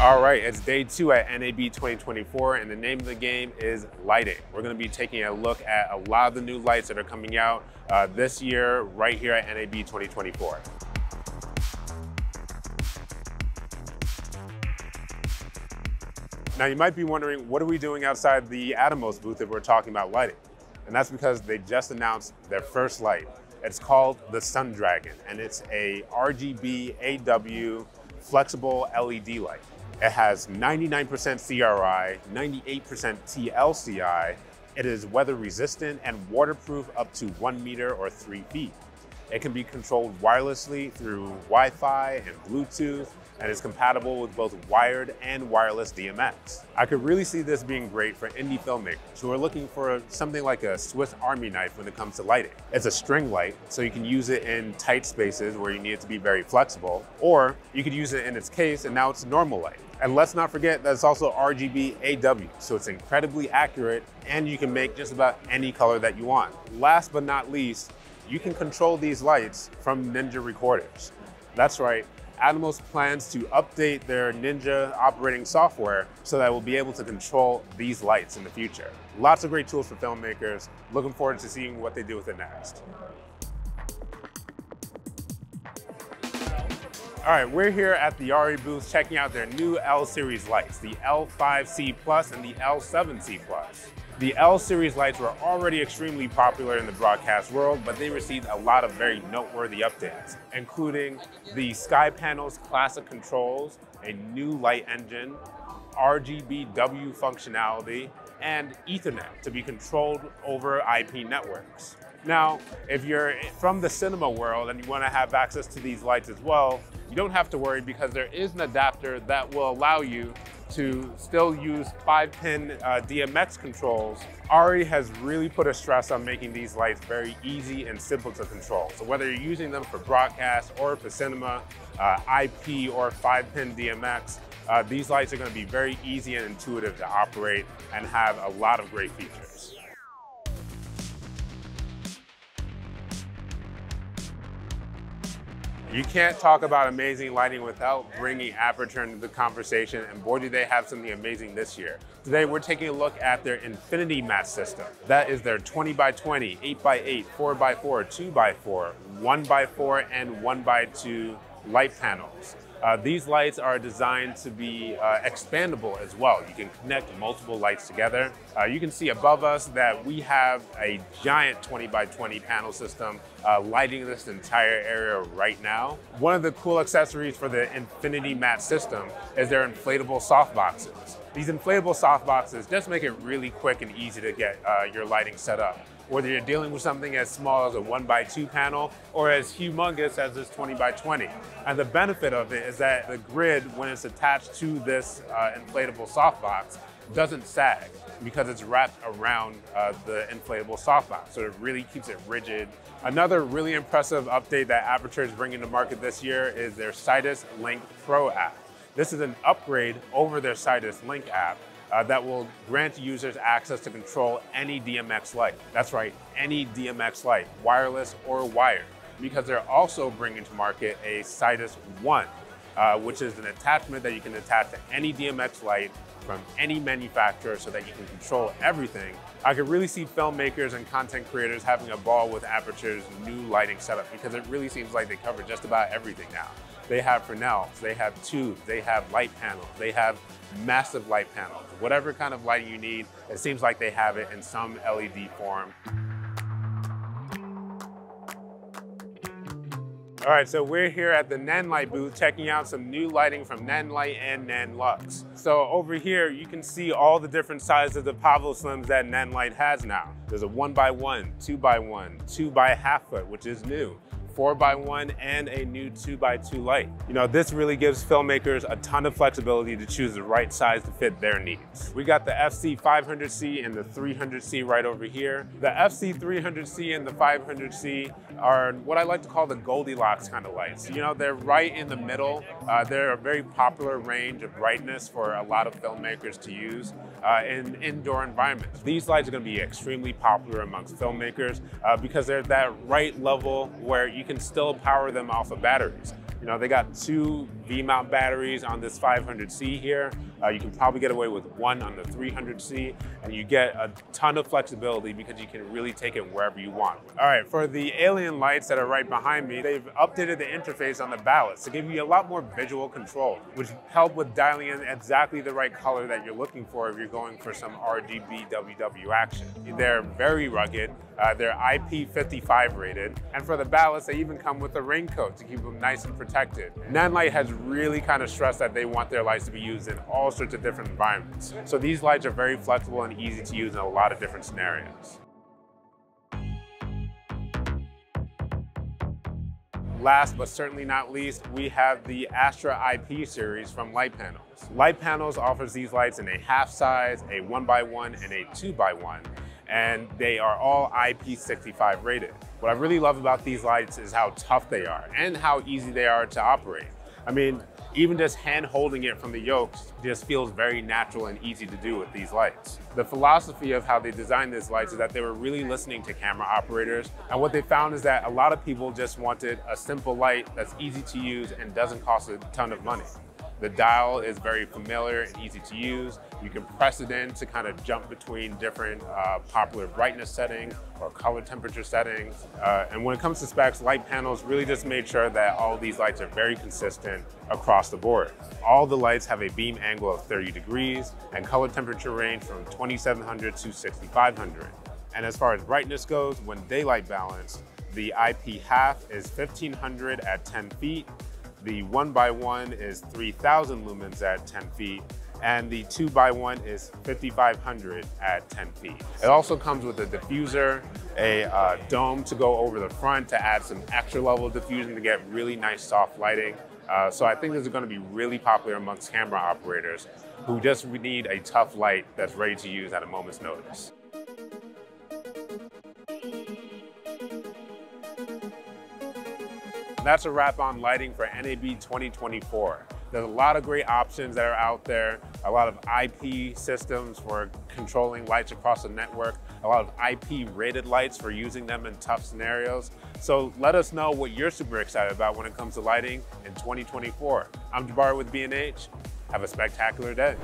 All right, it's day two at NAB 2024, and the name of the game is lighting. We're gonna be taking a look at a lot of the new lights that are coming out uh, this year, right here at NAB 2024. Now you might be wondering, what are we doing outside the Atomos booth if we're talking about lighting? And that's because they just announced their first light. It's called the Sun Dragon, and it's a RGB AW flexible LED light. It has 99% CRI, 98% TLCI. It is weather resistant and waterproof up to one meter or three feet. It can be controlled wirelessly through Wi-Fi and Bluetooth and is compatible with both wired and wireless DMX. I could really see this being great for indie filmmakers who are looking for something like a Swiss Army knife when it comes to lighting. It's a string light, so you can use it in tight spaces where you need it to be very flexible, or you could use it in its case and now it's normal light. And let's not forget that it's also RGB AW, so it's incredibly accurate and you can make just about any color that you want. Last but not least, you can control these lights from Ninja recorders. That's right, Atomos plans to update their Ninja operating software so that we'll be able to control these lights in the future. Lots of great tools for filmmakers. Looking forward to seeing what they do with it next. All right, we're here at the ARRI booth checking out their new L series lights, the L5C Plus and the L7C Plus. The L series lights were already extremely popular in the broadcast world, but they received a lot of very noteworthy updates, including the SkyPanels classic controls, a new light engine, RGBW functionality, and Ethernet to be controlled over IP networks. Now, if you're from the cinema world and you want to have access to these lights as well, you don't have to worry because there is an adapter that will allow you to still use five pin uh, DMX controls. ARRI has really put a stress on making these lights very easy and simple to control. So whether you're using them for broadcast or for cinema, uh, IP or five pin DMX, uh, these lights are gonna be very easy and intuitive to operate and have a lot of great features. You can't talk about amazing lighting without bringing Aputure into the conversation, and boy, do they have something amazing this year. Today, we're taking a look at their Infinimat system. That is their 20 by 20, 8 by 8, 4 by 4, 2 by 4, 1 by 4, and 1 by 2 light panels. Uh, these lights are designed to be uh, expandable as well. You can connect multiple lights together. Uh, you can see above us that we have a giant 20 by 20 panel system uh, lighting this entire area right now. One of the cool accessories for the Infinimat system is their inflatable softboxes. These inflatable softboxes just make it really quick and easy to get uh, your lighting set up whether you're dealing with something as small as a one by two panel or as humongous as this 20 by 20. And the benefit of it is that the grid, when it's attached to this uh, inflatable softbox, doesn't sag because it's wrapped around uh, the inflatable softbox. So it really keeps it rigid. Another really impressive update that Aputure is bringing to market this year is their Sidus Link Pro app. This is an upgrade over their Sidus Link app uh, that will grant users access to control any DMX light. That's right, any DMX light, wireless or wired, because they're also bringing to market a Sidus One, uh, which is an attachment that you can attach to any DMX light from any manufacturer so that you can control everything. I could really see filmmakers and content creators having a ball with Aputure's new lighting setup because it really seems like they cover just about everything now. They have Fresnels, they have tubes, they have light panels, they have massive light panels. Whatever kind of lighting you need, it seems like they have it in some LED form. All right, so we're here at the Nanlite booth checking out some new lighting from Nanlite and Nanlux. So over here, you can see all the different sizes of the Pavo Slims that Nanlite has now. There's a one by one, two by one, two by half foot, which is new four by one and a new two by two light. You know, this really gives filmmakers a ton of flexibility to choose the right size to fit their needs. We got the FC 500C and the 300C right over here. The FC 300C and the 500C are what I like to call the Goldilocks kind of lights. You know, they're right in the middle. Uh, they're a very popular range of brightness for a lot of filmmakers to use uh, in indoor environments. These lights are gonna be extremely popular amongst filmmakers uh, because they're that right level where you you can still power them off of batteries. You know, they got two V-mount batteries on this 500C here. Uh, you can probably get away with one on the 300C, and you get a ton of flexibility because you can really take it wherever you want. All right, for the alien lights that are right behind me, they've updated the interface on the ballasts to give you a lot more visual control, which help with dialing in exactly the right color that you're looking for if you're going for some RGB WW action. They're very rugged, uh, they're IP55 rated, and for the ballast, they even come with a raincoat to keep them nice and protected. Nanlite has really kind of stressed that they want their lights to be used in all sorts of different environments. So these lights are very flexible and easy to use in a lot of different scenarios. Last but certainly not least, we have the Astra IP series from Litepanels. Light Panels offers these lights in a half size, a one by one, and a two by one and they are all IP65 rated. What I really love about these lights is how tough they are and how easy they are to operate. I mean, even just hand holding it from the yoke just feels very natural and easy to do with these lights. The philosophy of how they designed these lights is that they were really listening to camera operators. And what they found is that a lot of people just wanted a simple light that's easy to use and doesn't cost a ton of money. The dial is very familiar and easy to use. You can press it in to kind of jump between different uh, popular brightness settings or color temperature settings. Uh, and when it comes to specs, Litepanels really just made sure that all these lights are very consistent across the board. All the lights have a beam angle of 30 degrees and color temperature range from 2700 to 6500. And as far as brightness goes, when daylight balance, the IP half is 1500 at 10 feet the one by one is 3000 lumens at 10 feet and the two by one is 5500 at 10 feet. It also comes with a diffuser, a uh, dome to go over the front to add some extra level of diffusion to get really nice soft lighting. Uh, so I think this is going to be really popular amongst camera operators who just need a tough light that's ready to use at a moment's notice. That's a wrap on lighting for NAB 2024. There's a lot of great options that are out there, a lot of IP systems for controlling lights across the network, a lot of IP rated lights for using them in tough scenarios. So let us know what you're super excited about when it comes to lighting in 2024. I'm Jabari with B&H. Have a spectacular day.